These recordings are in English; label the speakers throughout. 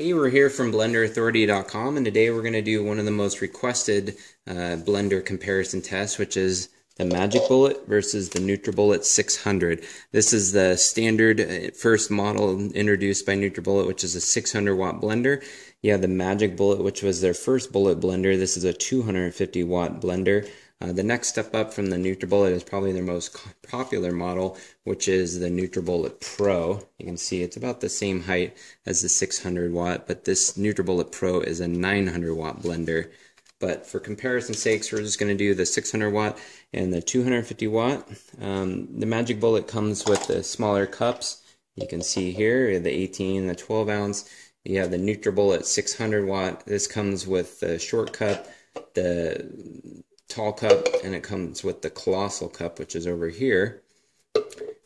Speaker 1: Hey, we're here from BlenderAuthority.com, and today we're going to do one of the most requested uh, blender comparison tests, which is the Magic Bullet versus the NutriBullet 600. This is the standard uh, first model introduced by NutriBullet, which is a 600 watt blender. You have the Magic Bullet, which was their first bullet blender. This is a 250 watt blender. Uh, the next step up from the NutriBullet is probably their most popular model, which is the NutriBullet Pro. You can see it's about the same height as the 600 watt, but this NutriBullet Pro is a 900 watt blender. But for comparison sakes, we're just going to do the 600 watt and the 250 watt. Um, the Magic Bullet comes with the smaller cups. You can see here the 18, the 12 ounce. You have the NutriBullet 600 watt. This comes with the short cup, the tall cup and it comes with the colossal cup which is over here.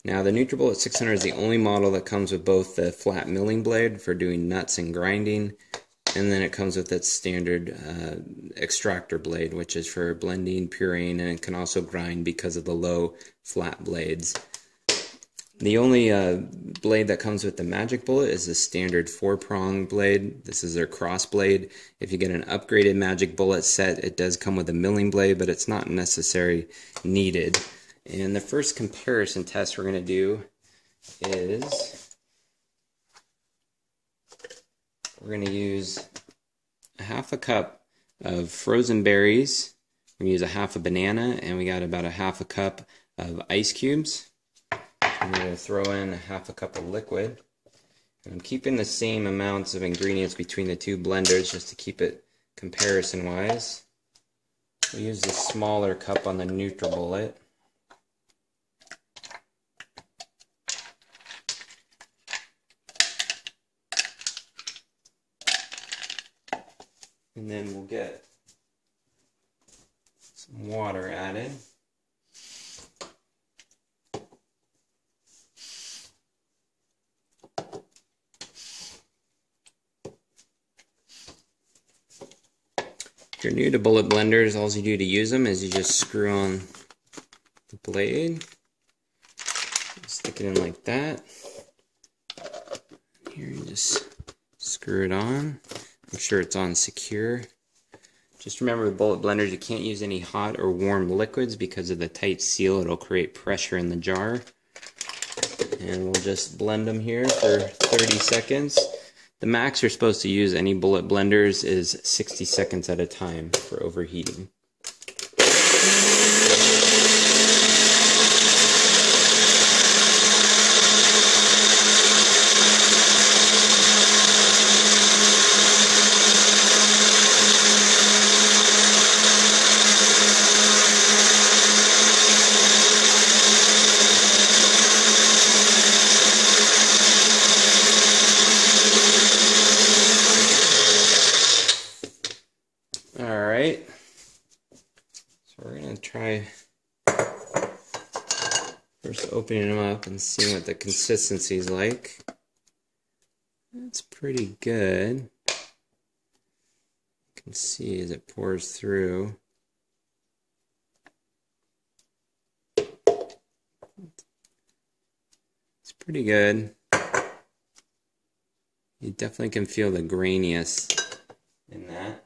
Speaker 1: Now the NutriBullet 600 is the only model that comes with both the flat milling blade for doing nuts and grinding and then it comes with its standard uh, extractor blade which is for blending, pureeing, and it can also grind because of the low flat blades. The only uh, blade that comes with the Magic Bullet is the standard four prong blade. This is their cross blade. If you get an upgraded Magic Bullet set, it does come with a milling blade, but it's not necessary needed. And the first comparison test we're going to do is we're going to use a half a cup of frozen berries. We're going to use a half a banana, and we got about a half a cup of ice cubes. I'm going to throw in a half a cup of liquid. And I'm keeping the same amounts of ingredients between the two blenders just to keep it comparison wise. We'll use the smaller cup on the NutriBullet. And then we'll get some water added. You're new to bullet blenders, all you do to use them is you just screw on the blade. Stick it in like that. Here you just screw it on. Make sure it's on secure. Just remember with bullet blenders you can't use any hot or warm liquids because of the tight seal. It'll create pressure in the jar. And we'll just blend them here for 30 seconds. The max you're supposed to use any bullet blenders is 60 seconds at a time for overheating. Alright, so we're going to try first opening them up and seeing what the consistency is like. That's pretty good. You can see as it pours through. It's pretty good. You definitely can feel the graininess in that.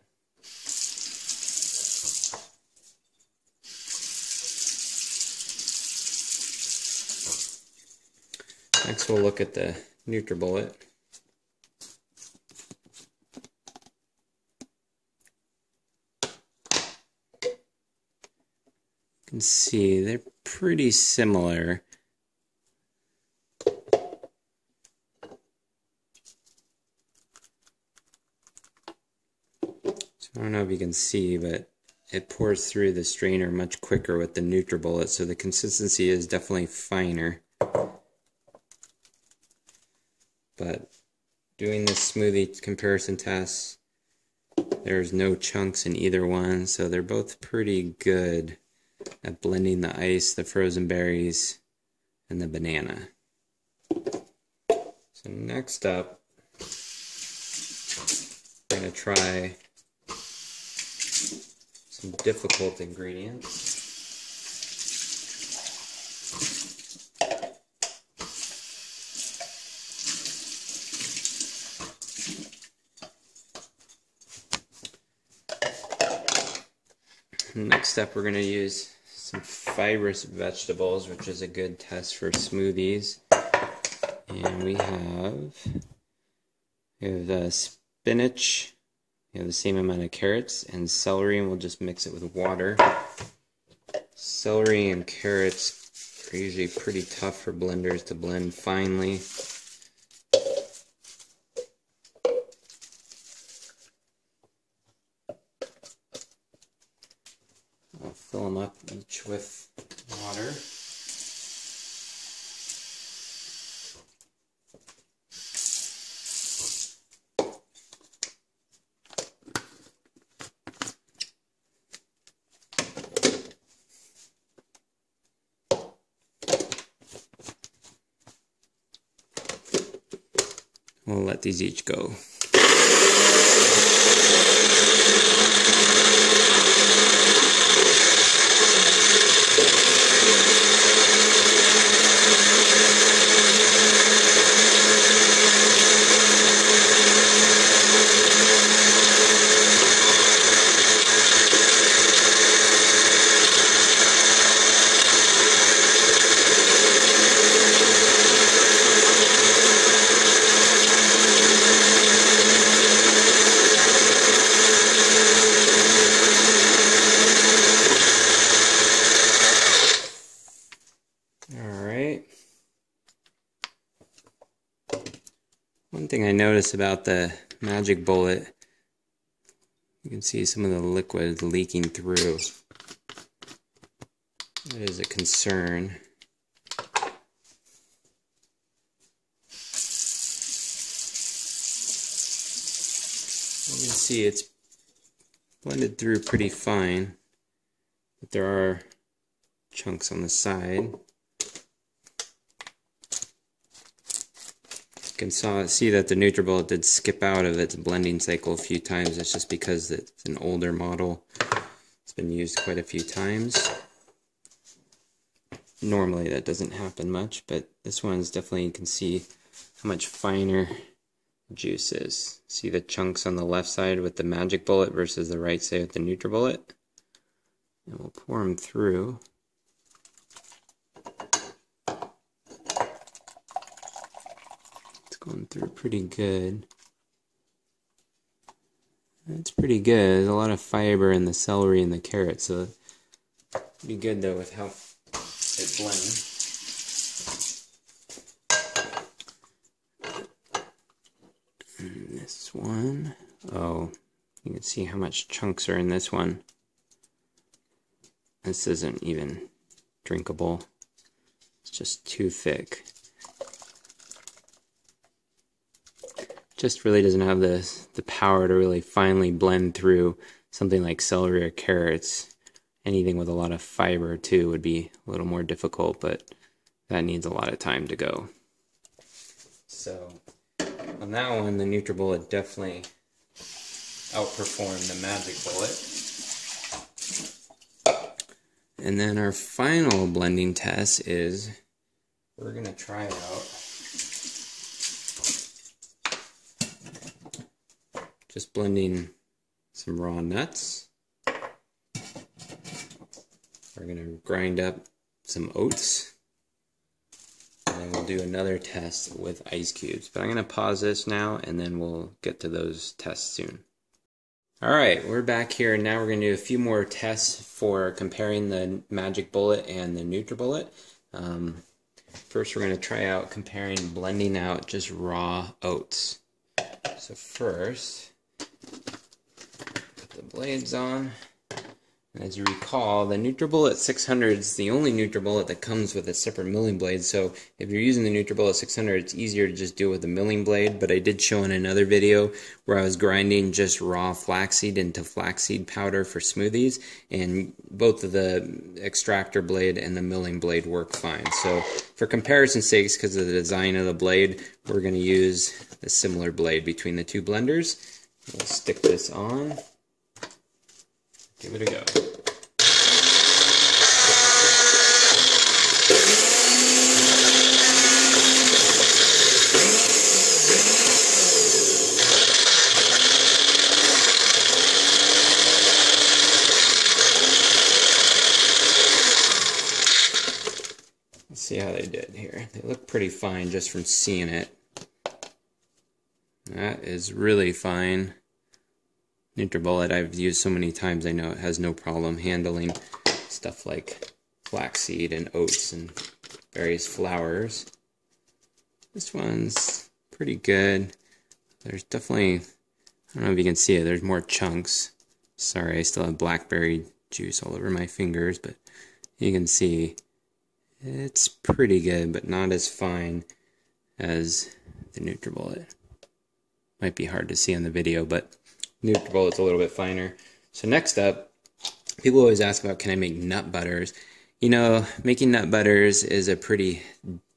Speaker 1: Next we'll look at the NutriBullet. You can see they're pretty similar. So I don't know if you can see, but it pours through the strainer much quicker with the NutriBullet, so the consistency is definitely finer. But doing this smoothie comparison test, there's no chunks in either one, so they're both pretty good at blending the ice, the frozen berries, and the banana. So next up, we're going to try some difficult ingredients. Next up, we're going to use some fibrous vegetables, which is a good test for smoothies. And we have, we have uh, spinach, we have the same amount of carrots and celery, and we'll just mix it with water. Celery and carrots are usually pretty tough for blenders to blend finely. I'll fill them up each with water. We'll let these each go. Alright. One noticed about the Magic Bullet, you can see some of the liquid leaking through. That is a concern. You can see it's blended through pretty fine, but there are chunks on the side. Can saw, see that the NutriBullet did skip out of its blending cycle a few times. It's just because it's an older model. It's been used quite a few times. Normally that doesn't happen much, but this one's definitely, you can see how much finer juice is. See the chunks on the left side with the Magic Bullet versus the right side with the NutriBullet? And we'll pour them through. Going through pretty good. That's pretty good. There's a lot of fiber in the celery and the carrot, so be good though with how it blends. this one, oh, you can see how much chunks are in this one. This isn't even drinkable. It's just too thick. Just really doesn't have the the power to really finely blend through something like celery or carrots. Anything with a lot of fiber too would be a little more difficult, but that needs a lot of time to go. So on that one, the NutriBullet definitely outperformed the Magic Bullet. And then our final blending test is we're to try out just blending some raw nuts. We're going to grind up some oats. And then we'll do another test with ice cubes. But I'm going to pause this now and then we'll get to those tests soon. Alright, we're back here and now we're going to do a few more tests for comparing the Magic Bullet and the NutriBullet. Um, first we're going to try out comparing blending out just raw oats. So first, blades on. As you recall, the NutriBullet 600 is the only NutriBullet that comes with a separate milling blade. So if you're using the NutriBullet 600, it's easier to just do it with a milling blade. But I did show in another video where I was grinding just raw flaxseed into flaxseed powder for smoothies, and both of the extractor blade and the milling blade work fine. So for comparison sakes, because of the design of the blade, we're going to use a similar blade between the two blenders. We'll stick this on. Give it a go. Let's see how they did here. They look pretty fine just from seeing it. That is really fine. NutriBullet I've used so many times I know it has no problem handling stuff like flaxseed and oats and various flours. This one's pretty good. There's definitely, I don't know if you can see it, there's more chunks. Sorry, I still have blackberry juice all over my fingers, but you can see it's pretty good, but not as fine as the NutriBullet. Might be hard to see on the video, but NutriBullet's a little bit finer. So next up, people always ask about can I make nut butters? You know, making nut butters is a pretty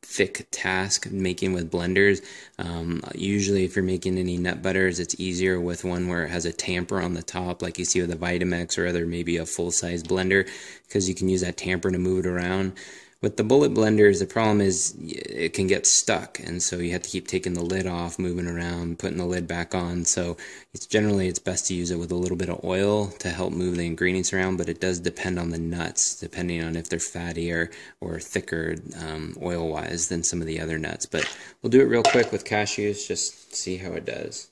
Speaker 1: thick task making with blenders. Um, usually, if you're making any nut butters, it's easier with one where it has a tamper on the top, like you see with a Vitamix or other maybe a full size blender, because you can use that tamper to move it around. With the bullet blenders, the problem is it can get stuck, and so you have to keep taking the lid off, moving around, putting the lid back on. So it's generally it's best to use it with a little bit of oil to help move the ingredients around, but it does depend on the nuts, depending on if they're fattier or thicker um, oil-wise than some of the other nuts. But we'll do it real quick with cashews, just see how it does.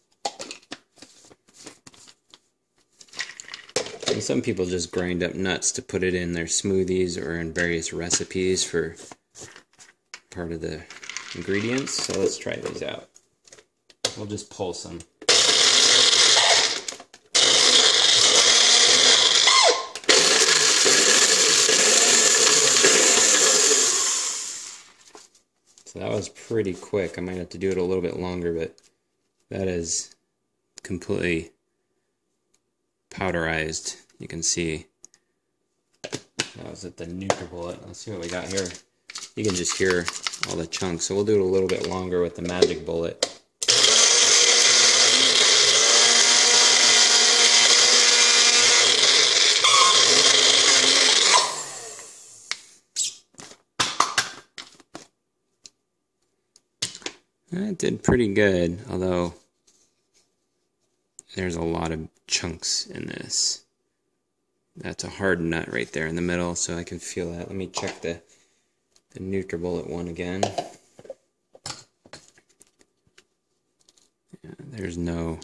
Speaker 1: And some people just grind up nuts to put it in their smoothies or in various recipes for part of the ingredients. So let's try these out. We'll just pulse them. So that was pretty quick. I might have to do it a little bit longer, but that is completely powderized. You can see that was at the NutriBullet. Let's see what we got here. You can just hear all the chunks. So we'll do it a little bit longer with the Magic Bullet. It did pretty good, although there's a lot of chunks in this. That's a hard nut right there in the middle, so I can feel that. Let me check the, the NutriBullet one again. Yeah, there's no,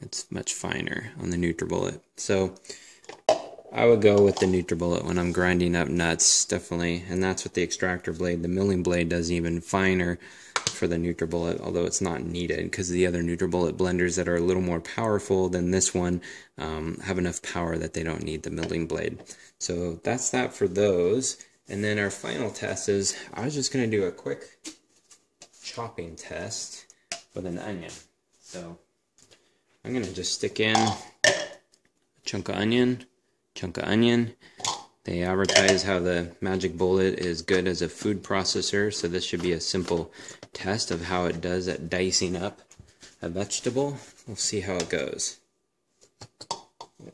Speaker 1: it's much finer on the NutriBullet. So I would go with the NutriBullet when I'm grinding up nuts, definitely. And that's with the extractor blade. The milling blade does even finer for the NutriBullet, although it's not needed because the other NutriBullet blenders that are a little more powerful than this one um, have enough power that they don't need the milling blade. So that's that for those. And then our final test is, I was just going to do a quick chopping test with an onion. So I'm going to just stick in a chunk of onion, chunk of onion, they advertise how the Magic Bullet is good as a food processor, so this should be a simple test of how it does at dicing up a vegetable. We'll see how it goes.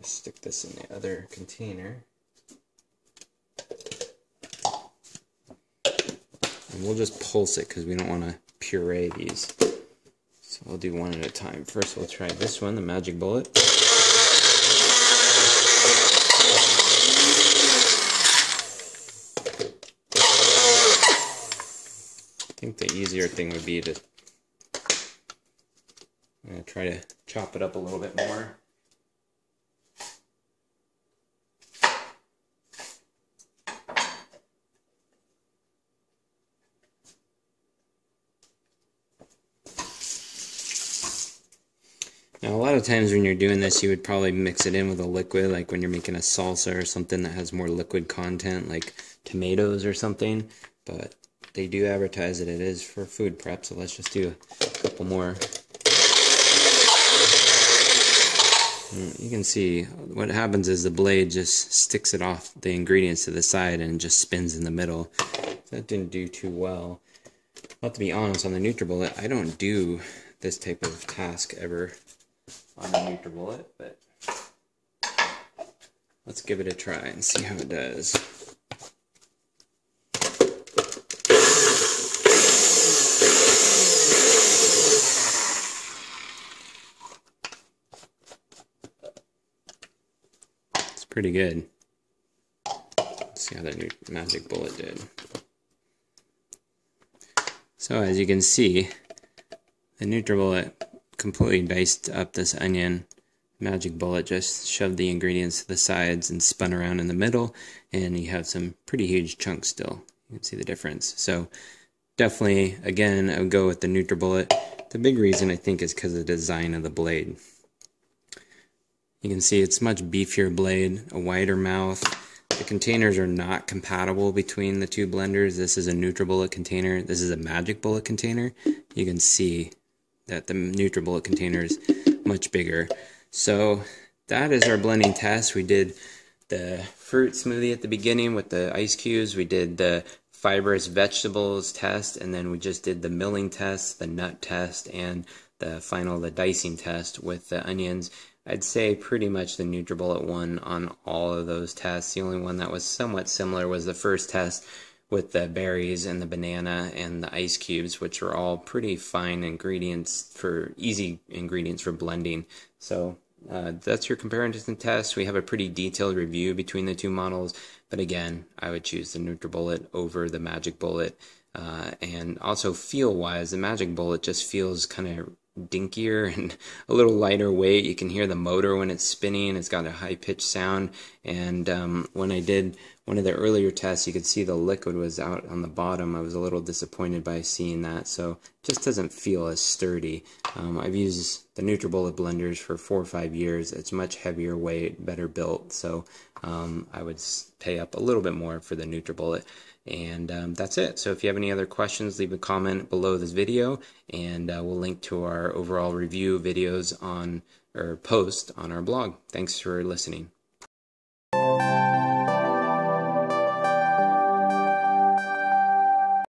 Speaker 1: Stick this in the other container. And we'll just pulse it because we don't want to puree these. So we'll do one at a time. First we'll try this one, the Magic Bullet. Think the easier thing would be to to try to chop it up a little bit more. Now, a lot of times when you're doing this, you would probably mix it in with a liquid, like when you're making a salsa or something that has more liquid content, like tomatoes or something. But they do advertise that it is for food prep, so let's just do a couple more. Mm, you can see what happens is the blade just sticks it off the ingredients to the side and just spins in the middle. That didn't do too well. But to be honest, on the NutriBullet, I don't do this type of task ever on the NutriBullet, but let's give it a try and see how it does. Pretty good. Let's see how that new magic bullet did. So as you can see, the NutriBullet completely diced up this onion. Magic Bullet just shoved the ingredients to the sides and spun around in the middle, and you have some pretty huge chunks still. You can see the difference. So definitely, again, I would go with the NutriBullet. The big reason I think is because of the design of the blade. You can see it's much beefier blade, a wider mouth. The containers are not compatible between the two blenders. This is a NutriBullet container. This is a Magic Bullet container. You can see that the NutriBullet container is much bigger. So that is our blending test. We did the fruit smoothie at the beginning with the ice cubes. We did the fibrous vegetables test, and then we just did the milling test, the nut test, and the final, the dicing test with the onions. I'd say pretty much the NutriBullet won on all of those tests. The only one that was somewhat similar was the first test with the berries and the banana and the ice cubes, which are all pretty fine ingredients for easy ingredients for blending. So uh, that's your comparison test. We have a pretty detailed review between the two models, but again, I would choose the NutriBullet over the Magic Bullet. Uh, and also feel wise, the Magic Bullet just feels kind of dinkier and a little lighter weight. You can hear the motor when it's spinning. It's got a high pitched sound. And um, when I did one of the earlier tests, you could see the liquid was out on the bottom. I was a little disappointed by seeing that. So it just doesn't feel as sturdy. Um, I've used the NutriBullet blenders for four or five years. It's much heavier weight, better built. So um, I would pay up a little bit more for the NutriBullet. And um, that's it. So if you have any other questions, leave a comment below this video, and uh, we'll link to our overall review videos on or post on our blog. Thanks for listening.